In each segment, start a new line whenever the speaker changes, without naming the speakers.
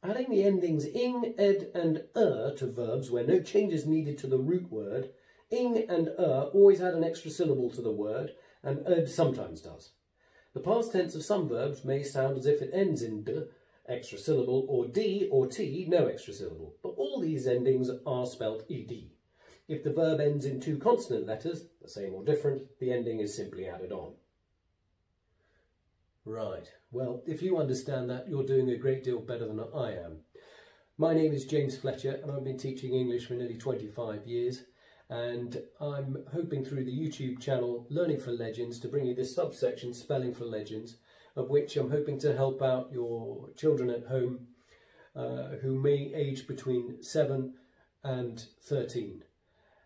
Adding the endings ing, ed and er to verbs where no change is needed to the root word, ing and er always add an extra syllable to the word, and ed sometimes does. The past tense of some verbs may sound as if it ends in d, extra syllable, or d or t, no extra syllable, but all these endings are spelt ed. If the verb ends in two consonant letters, the same or different, the ending is simply added on. Right, well, if you understand that, you're doing a great deal better than I am. My name is James Fletcher and I've been teaching English for nearly 25 years and I'm hoping through the YouTube channel Learning for Legends to bring you this subsection Spelling for Legends of which I'm hoping to help out your children at home uh, who may age between 7 and 13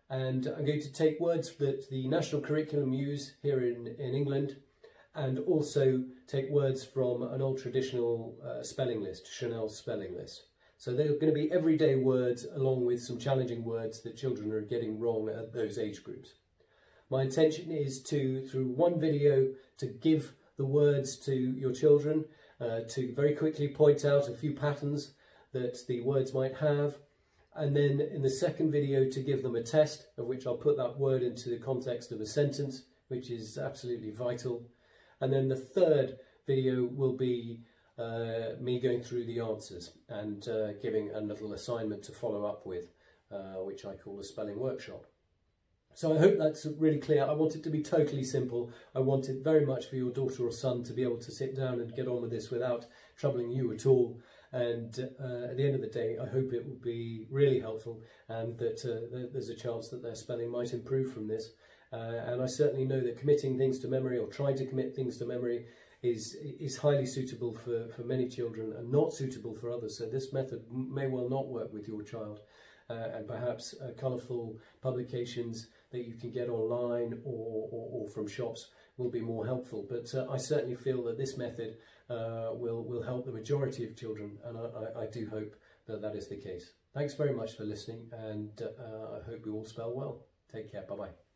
and I'm going to take words that the national curriculum use here in, in England and also take words from an old traditional uh, spelling list, Schonell's spelling list. So they're going to be everyday words along with some challenging words that children are getting wrong at those age groups. My intention is to, through one video, to give the words to your children, uh, to very quickly point out a few patterns that the words might have, and then in the second video to give them a test of which I'll put that word into the context of a sentence, which is absolutely vital. And then the third video will be uh, me going through the answers and uh, giving a little assignment to follow up with, uh, which I call a spelling workshop. So I hope that's really clear. I want it to be totally simple. I want it very much for your daughter or son to be able to sit down and get on with this without troubling you at all. And uh, at the end of the day, I hope it will be really helpful and that uh, there's a chance that their spelling might improve from this. Uh, and I certainly know that committing things to memory or trying to commit things to memory is, is highly suitable for, for many children and not suitable for others. So this method may well not work with your child. Uh, and perhaps uh, colourful publications that you can get online or, or, or, from shops will be more helpful. But uh, I certainly feel that this method uh, will, will help the majority of children and I, I, do hope that that is the case. Thanks very much for listening and uh, I hope you all spell well. Take care. Bye-bye.